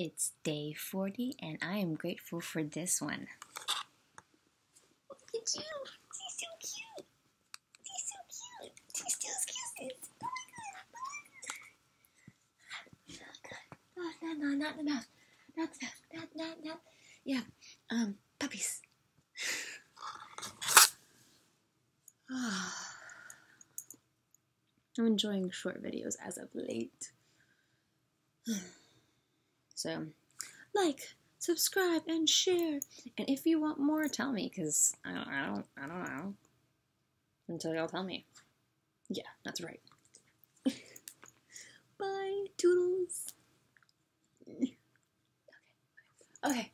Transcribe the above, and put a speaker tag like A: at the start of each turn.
A: It's day 40, and I am grateful for this one. Look at you! She's so cute! She's so cute! She steals kisses! Oh my god! Oh my god! Oh, no, no, not the mouth! Not the mouth! Not, not, not. Yeah, um, puppies. I'm enjoying short videos as of late. So, like, subscribe, and share. And if you want more, tell me, because I don't, I don't, I don't know. Until y'all tell me. Yeah, that's right. Bye, toodles. okay. Okay.